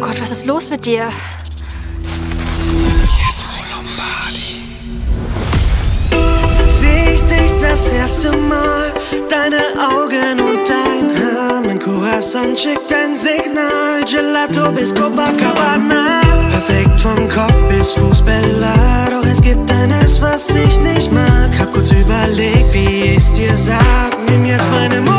Oh Gott, was ist los mit dir? Seh ich dich das erste Mal, deine Augen und dein Haar. Mein Corazon schickt ein Signal, Gelato bis Copacabana. Perfekt vom Kopf bis Fuß, Bella. Doch es gibt eines, was ich nicht mag. Hab kurz überlegt, wie ich's dir sag. Nimm jetzt meine Mutter.